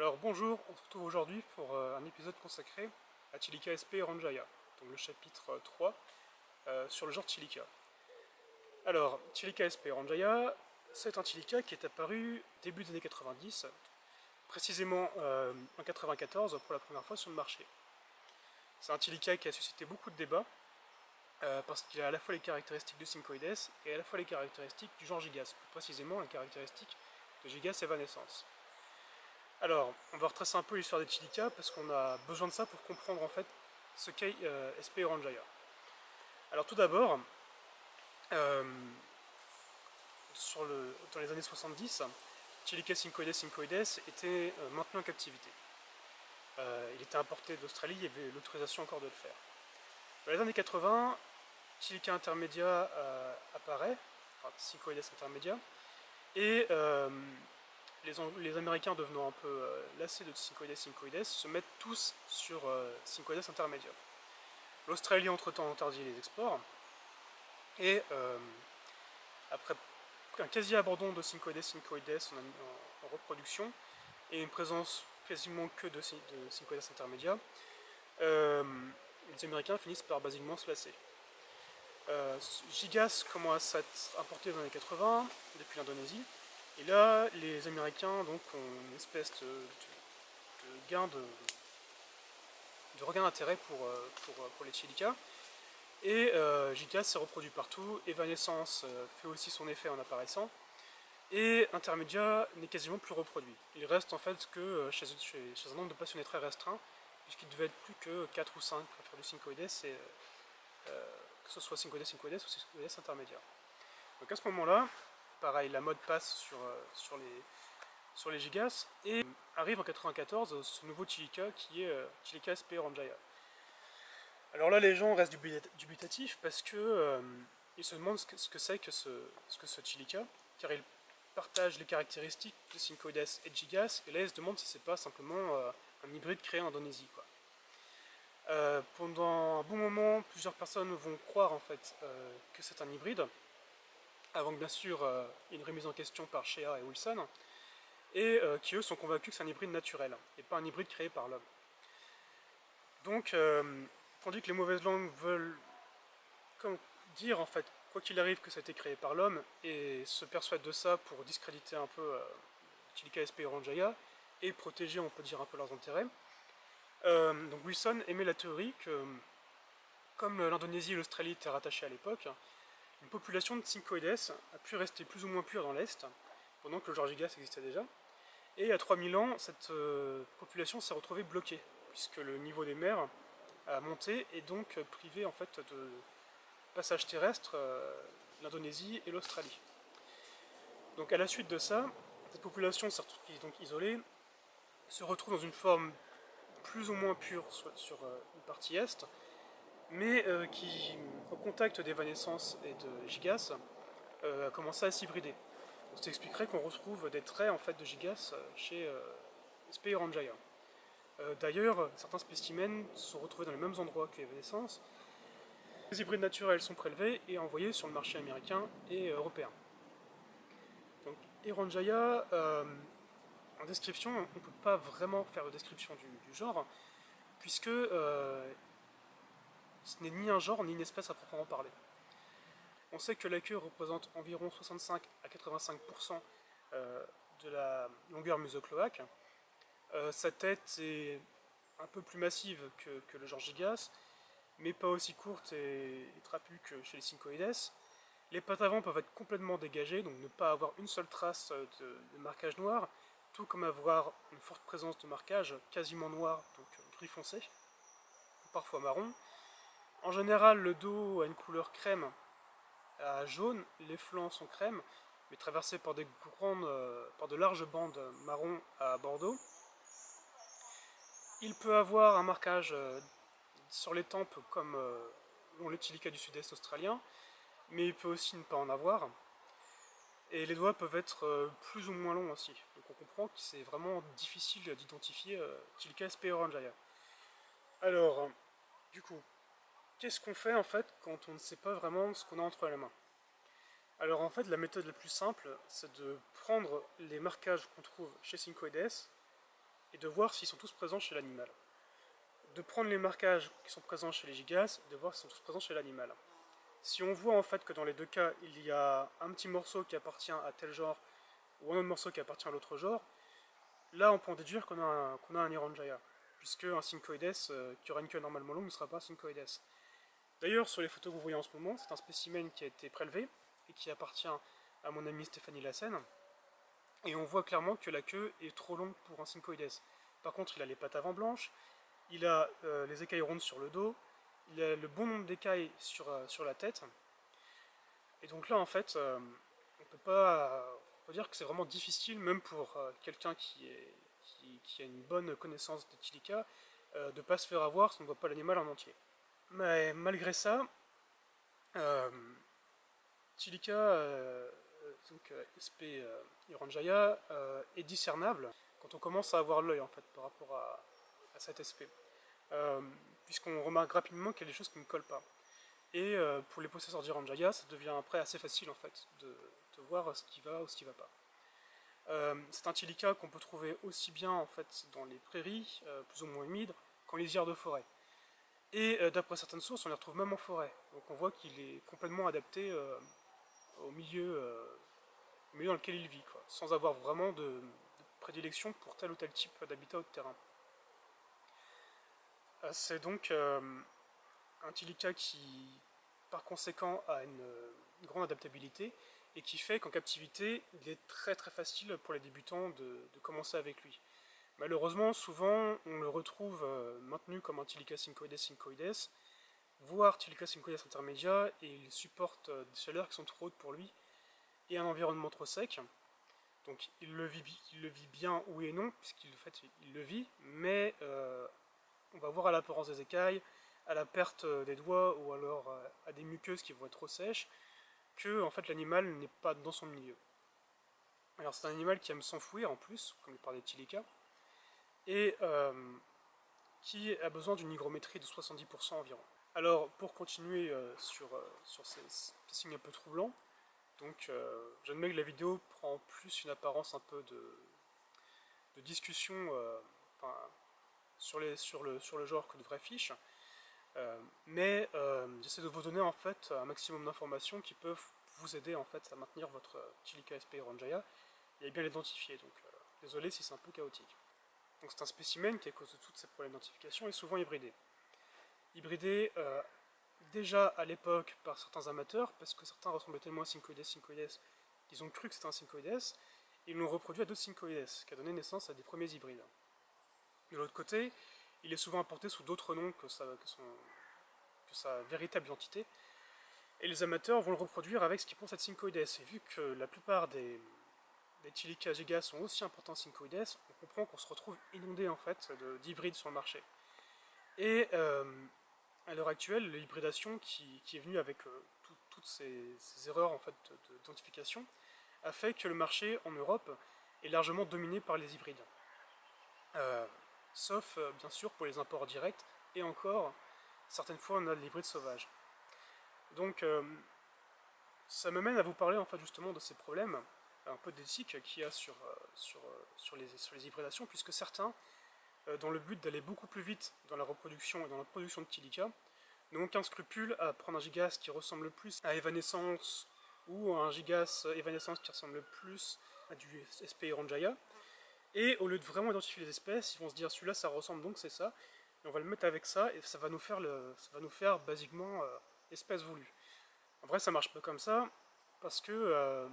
Alors bonjour, on se retrouve aujourd'hui pour euh, un épisode consacré à Chilica SP Ranjaya, donc le chapitre 3 euh, sur le genre Chilica. Alors, Chilica SP Ranjaya, c'est un Chilica qui est apparu début des années 90, précisément euh, en 94 pour la première fois sur le marché. C'est un Chilica qui a suscité beaucoup de débats, parce qu'il a à la fois les caractéristiques de Syncoides et à la fois les caractéristiques du genre Gigas, plus précisément les caractéristiques de Gigas Evanescence. Alors, on va retracer un peu l'histoire des Chilika parce qu'on a besoin de ça pour comprendre en fait ce qu'est euh, SP Oranjaya. Alors tout d'abord, euh, dans les années 70, Chilica syncoides syncoides était euh, maintenu en captivité. il était importé d'Australie, il y avait l'autorisation encore de le faire. Dans les années 80, Chilica intermédia apparaît, enfin syncoides intermédia, et les, Américains devenant un peu euh, lassés de Syncoides Syncoides se mettent tous sur euh, Syncoides. L'Australie entre-temps interdit les exports, et euh, après un quasi-abandon de Syncoides Syncoides en, reproduction, et une présence quasiment que de, de Syncoides intermédiaire, les Américains finissent par basiquement se lasser. Gigas commence à être importé dans les années 80 depuis l'Indonésie, et là, les Américains ont une espèce de, gain de, regain d'intérêt pour, euh, euh, pour, les Chilica. Et euh, s'est reproduit partout, Evanescence euh, fait aussi son effet en apparaissant, et Intermedia n'est quasiment plus reproduit. Il reste en fait que chez, un nombre de passionnés très restreint, puisqu'il devait être plus que 4 ou 5 à faire du syncoides, et, que ce soit syncoides syncoides ou syncoides intermédiaire. Donc à ce moment-là, pareil, la mode passe sur, euh, les, gigas, et arrive en 94 ce nouveau Chilica qui est euh, Chilica SP Ranjaya. Alors là, les gens restent dubitatifs parce que euh, se demandent ce que c'est que, ce, Chilica, car ils partagent les caractéristiques de Syncoides et Gigas, et là ils se demandent si c'est pas simplement un hybride créé en Indonésie. Pendant un bon moment, plusieurs personnes vont croire en fait que c'est un hybride, avant que bien sûr euh, une remise en question par Shea et Wilson, et euh, qui eux sont convaincus que c'est un hybride naturel, et pas un hybride créé par l'homme. Donc, euh, tandis que les mauvaises langues veulent dire en fait, quoi qu'il arrive, que ça a été créé par l'homme, et se persuadent de ça pour discréditer un peu Chilika SP Ranjaya, et protéger, on peut dire, un peu leurs intérêts. donc Wilson aimait la théorie que, comme l'Indonésie et l'Australie étaient rattachées à l'époque, une population de syncoides a pu rester plus ou moins pure dans l'Est, pendant que le Georgigas existait déjà. Et à 3000 ans, cette euh, population s'est retrouvée bloquée, puisque le niveau des mers a monté et donc privé en fait de passage terrestre euh, l'Indonésie et l'Australie. Donc à la suite de ça, cette population qui est donc isolée se retrouve dans une forme plus ou moins pure sur, euh, une partie est, mais euh, qui, au contact d'Evanescence et de Gigas, euh, a commencé à s'hybrider. Ça expliquerait qu'on retrouve des traits en fait, de Gigas euh, chez Ranjaya. D'ailleurs, certains spécimens sont retrouvés dans les mêmes endroits que l'Evanescence. Les hybrides naturels sont prélevés et envoyés sur le marché américain et européen. Donc, Eranjaya, en description, on ne peut pas vraiment faire de description du, genre, puisque ce n'est ni un genre ni une espèce à proprement parler. On sait que la queue représente environ 65 à 85% euh, de la longueur musocloaque. Euh, sa tête est un peu plus massive que, le genre gigas, mais pas aussi courte et, trapue que chez les syncoides. Les pattes avant peuvent être complètement dégagées, donc ne pas avoir une seule trace de, marquage noir, tout comme avoir une forte présence de marquage quasiment noir, donc gris foncé, parfois marron, en général, le dos a une couleur crème à jaune, les flancs sont crème, mais traversés par, des grandes, euh, par de larges bandes marron à bordeaux. Il peut avoir un marquage euh, sur les tempes comme euh, le du sud-est australien, mais il peut aussi ne pas en avoir. Et les doigts peuvent être plus ou moins longs aussi. Donc on comprend que c'est vraiment difficile d'identifier Chilica sp orangeaya. Alors, du coup, qu'est-ce qu'on fait en fait quand on ne sait pas vraiment ce qu'on a entre les mains? Alors en fait la méthode la plus simple c'est de prendre les marquages qu'on trouve chez Syncoides et de voir s'ils sont tous présents chez l'animal. De prendre les marquages qui sont présents chez les gigas, et de voir s'ils sont tous présents chez l'animal. Si on voit en fait que dans les deux cas, il y a un petit morceau qui appartient à tel genre, ou un autre morceau qui appartient à l'autre genre, là on peut en déduire qu'on a, un, Iranjaya, puisque un syncoides euh, qui aura une queue normalement longue ne sera pas syncoides. D'ailleurs, sur les photos que vous voyez en ce moment, c'est un spécimen qui a été prélevé, et qui appartient à mon ami Stéphanie Lassen, et on voit clairement que la queue est trop longue pour un syncoides. Par contre, il a les pattes avant blanches, il a euh, les écailles rondes sur le dos, il a le bon nombre d'écailles sur, euh, la tête. Et donc là, en fait, euh, on peut pas dire que c'est vraiment difficile, même pour quelqu'un qui, a une bonne connaissance de Tilica, de ne pas se faire avoir si on ne voit pas l'animal en entier. Mais malgré ça, Tilica, donc SP Iranjaya, est discernable quand on commence à avoir l'œil en fait par rapport à, cet SP puisqu'on remarque rapidement qu'il y a des choses qui ne collent pas. Et euh, pour les possesseurs d'Iranjaya, ça devient après assez facile en fait de, voir ce qui va ou ce qui ne va pas. Euh, c'est un tilica qu'on peut trouver aussi bien en fait dans les prairies, euh, plus ou moins humides, qu'en lisière de forêt. Et euh, d'après certaines sources, on les retrouve même en forêt. Donc on voit qu'il est complètement adapté euh, au milieu, euh, au, milieu, dans lequel il vit, sans avoir vraiment de, prédilection pour tel ou tel type d'habitat ou de terrain. C'est donc un Tilica qui, par conséquent, a une, grande adaptabilité et qui fait qu'en captivité, il est très très facile pour les débutants de, commencer avec lui. Malheureusement, souvent, on le retrouve euh, maintenu comme un Tilica syncoides voire Tilica syncoides intermédia, et il supporte des chaleurs qui sont trop hautes pour lui, et un environnement trop sec. Donc il le vit, bien, oui et non, puisqu'il fait, il le vit, mais euh, on va voir à l'apparence des écailles, à la perte des doigts ou alors euh, à des muqueuses qui vont être trop sèches, que en fait l'animal n'est pas dans son milieu. Alors c'est un animal qui aime s'enfouir en plus, comme il parle des tilica, et euh, qui a besoin d'une hygrométrie de 70% environ. Alors pour continuer euh, sur, euh, sur ces, signes un peu troublants, donc j'admets que la vidéo prend plus une apparence un peu de, discussion, sur, sur, le, sur le genre que de vraies fiches. Mais j'essaie de vous donner en fait un maximum d'informations qui peuvent vous aider en fait à maintenir votre Tilica SP Ranjaya et bien l'identifier. Donc désolé si c'est un peu chaotique. Donc c'est un spécimen qui à cause de toutes ces problèmes d'identification est souvent hybridé. Hybridé euh, déjà à l'époque par certains amateurs parce que certains ressemblaient tellement à Syncoides Syncoides qu'ils ont cru que c'était un Syncoides et ils l'ont reproduit à d'autres Syncoides qui a donné naissance à des premiers hybrides. De l'autre côté, il est souvent apporté sous d'autres noms que sa, véritable identité, et les amateurs vont le reproduire avec ce qu'ils pensent être syncoides. Et vu que la plupart des, des Tilica gigas sont aussi importants syncoides, on comprend qu'on se retrouve inondé en fait d'hybrides sur le marché. Et euh, à l'heure actuelle, l'hybridation qui, est venue avec euh, tout, toutes ces, erreurs en fait d'identification a fait que le marché en Europe est largement dominé par les hybrides. Euh, sauf bien sûr pour les imports directs, et encore, certaines fois on a de l'hybride sauvage. Donc ça me mène à vous parler en fait justement de ces problèmes, un peu d'éthique qu'il y a sur, euh, sur, sur, les, sur les hybridations, puisque certains, dans le but d'aller beaucoup plus vite dans la reproduction et dans la production de Tilica, n'ont aucun scrupule à prendre un gigas qui ressemble plus à Evanescence ou un gigas Evanescence qui ressemble plus à du SP Ranjaya, et au lieu de vraiment identifier les espèces, ils vont se dire celui-là ça ressemble donc c'est ça, et on va le mettre avec ça, et ça va nous faire, le, ça va nous faire basiquement euh, espèce voulue. En vrai ça marche pas comme ça, parce que euh,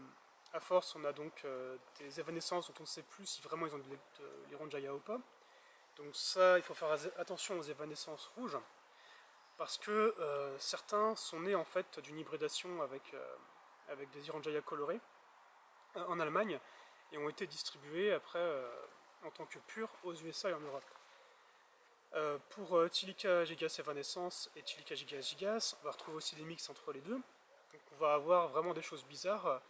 à force on a donc euh, des évanescences dont on ne sait plus si vraiment ils ont de, l'Ironjaya ou pas. Donc ça, il faut faire attention aux évanescences rouges, parce que euh, certains sont nés en fait d'une hybridation avec, euh, avec des Ironjaya colorés en Allemagne, et ont été distribués après en tant que purs aux USA et en Europe. Pour euh, Tilica gigas Evanescence et Tilica gigas gigas, on va retrouver aussi des mix entre les deux. Donc on va avoir vraiment des choses bizarres.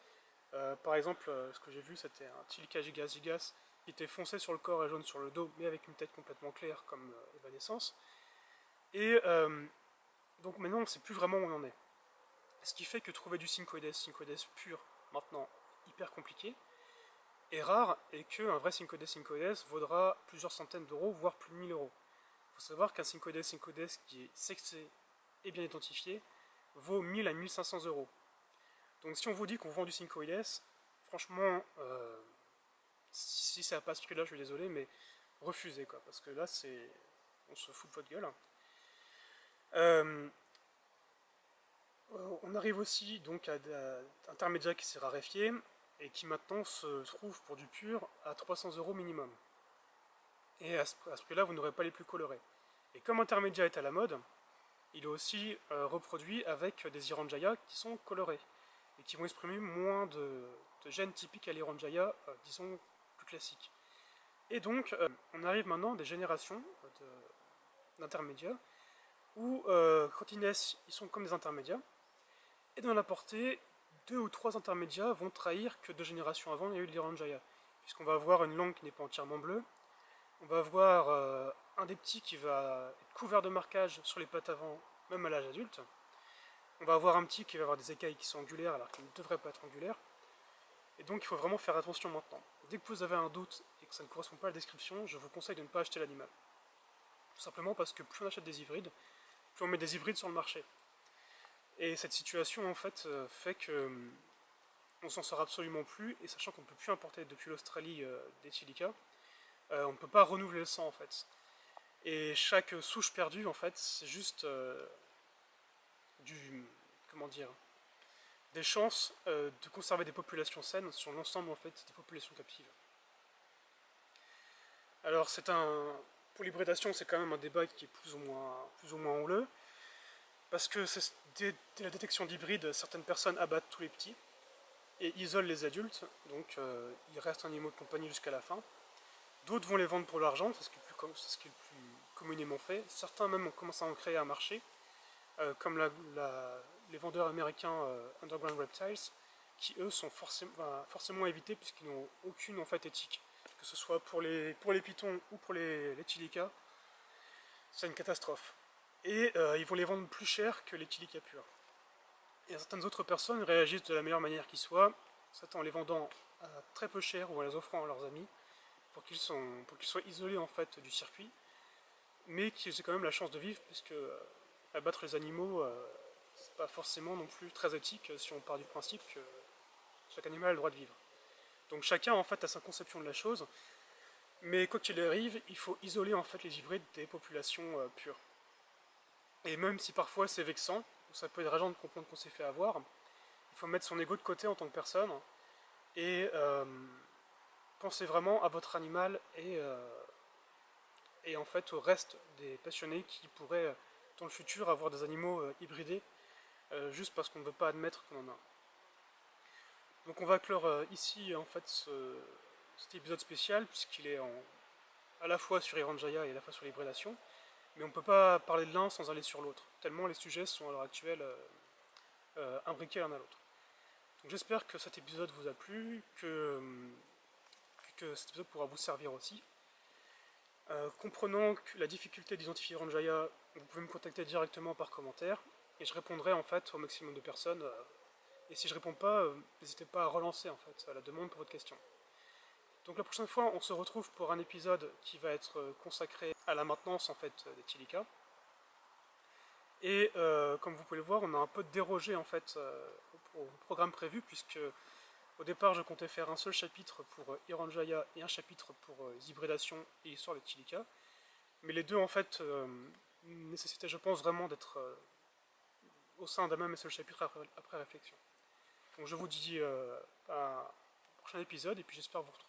Euh, par exemple, euh, ce que j'ai vu, c'était un Tilica gigas gigas qui était foncé sur le corps et jaune sur le dos, mais avec une tête complètement claire comme euh, Evanescence. Et donc maintenant, on ne sait plus vraiment où on en est. Ce qui fait que trouver du syncoides, syncoides pur, maintenant, hyper compliqué. est rare et qu'un vrai 5D 5DS vaudra plusieurs centaines d'euros, voire plus de 1000 euros. Il faut savoir qu'un 5D 5DS qui est sexé et bien identifié vaut 1000 à 1500 euros. Donc si on vous dit qu'on vend du 5DS, franchement, euh, si ça passe plus là, je suis désolé, mais refusez quoi, parce que là c'est, on se fout de votre gueule. Euh, on arrive aussi donc à, à intermédiaire qui s'est raréfié et qui maintenant se trouve pour du pur à 300 euros minimum. Et à ce, prix-là, vous n'aurez pas les plus colorés. Et comme intermédiaire est à la mode, il est aussi euh, reproduit avec des Iranjaya qui sont colorés et qui vont exprimer moins de, gènes typiques à l'Iranjaya, euh, disons plus classiques. Et donc, euh, on arrive maintenant à des générations d'intermédiaires où, quand ils naissent, ils sont comme des intermédiaires, et dans la portée, deux ou trois intermédiaires vont trahir que deux générations avant, il y a eu l'Iranjaya. Puisqu'on va avoir une langue qui n'est pas entièrement bleue, on va avoir euh, un des petits qui va être couvert de marquage sur les pattes avant, même à l'âge adulte. On va avoir un petit qui va avoir des écailles qui sont angulaires alors qu'il ne devrait pas être angulaire. Et donc il faut vraiment faire attention maintenant. Dès que vous avez un doute et que ça ne correspond pas à la description, je vous conseille de ne pas acheter l'animal. Tout simplement parce que plus on achète des hybrides, plus on met des hybrides sur le marché. Et cette situation en fait euh, fait que euh, on s'en sort absolument plus, et sachant qu'on ne peut plus importer depuis l'Australie euh, des Chilica, on ne peut pas renouveler le sang en fait. Et chaque souche perdue en fait, c'est juste comment dire des chances de conserver des populations saines sur l'ensemble en fait des populations captives. Alors c'est un pour l'hybridation c'est quand même un débat qui est plus ou moins plus ou moins. Parce que dès, la détection d'hybrides, certaines personnes abattent tous les petits et isolent les adultes, donc euh, il reste un animal de compagnie jusqu'à la fin. D'autres vont les vendre pour l'argent, c'est ce, qui est le plus communément fait. Certains même ont commencé à en créer un marché, euh, comme les vendeurs américains euh, Underground Reptiles, qui eux sont forcément, évités puisqu'ils n'ont aucune en fait éthique. Que ce soit pour les, pitons ou pour les, les c'est une catastrophe et euh, ils vont les vendre plus cher que les Tilica purs. Et certaines autres personnes réagissent de la meilleure manière qui soit, soit en les vendant à très peu cher ou en les offrant à leurs amis, pour qu'ils soient isolés en fait du circuit, mais qu'ils aient quand même la chance de vivre, puisque abattre les animaux, euh, c'est pas forcément non plus très éthique si on part du principe que chaque animal a le droit de vivre. Donc chacun en fait a sa conception de la chose, mais quoi qu'il arrive, il faut isoler en fait les hybrides des populations pures. Et même si parfois c'est vexant, ça peut être rageant de comprendre qu'on s'est fait avoir, il faut mettre son ego de côté en tant que personne et euh, penser vraiment à votre animal et, euh, et en fait au reste des passionnés qui pourraient dans le futur avoir des animaux euh, hybridés juste parce qu'on ne veut pas admettre qu'on en a. Donc on va clore ici en fait cet épisode spécial puisqu'il est à la fois sur Iranjaya et à la fois sur l'hybridation mais on ne peut pas parler de l'un sans aller sur l'autre, tellement les sujets sont à l'heure actuelle euh, euh, imbriqués l'un à l'autre. J'espère que cet épisode vous a plu, que cet épisode pourra vous servir aussi. Euh, comprenant la difficulté d'identifier Ranjaya, vous pouvez me contacter directement par commentaire, et je répondrai en fait au maximum de personnes. et si je réponds pas, n'hésitez pas à relancer en fait la demande pour votre question. Donc la prochaine fois, on se retrouve pour un épisode qui va être euh, consacré à la maintenance en fait des Tilica. Et euh, comme vous pouvez le voir, on a un peu dérogé en fait euh, au, programme prévu puisque au départ je comptais faire un seul chapitre pour Iranjaya et un chapitre pour hybridation et histoire des Tilica. Mais les deux en fait nécessitaient je pense vraiment d'être au sein d'un même et seul chapitre après, après, réflexion. Donc je vous dis à un prochain épisode et puis j'espère vous retrouver.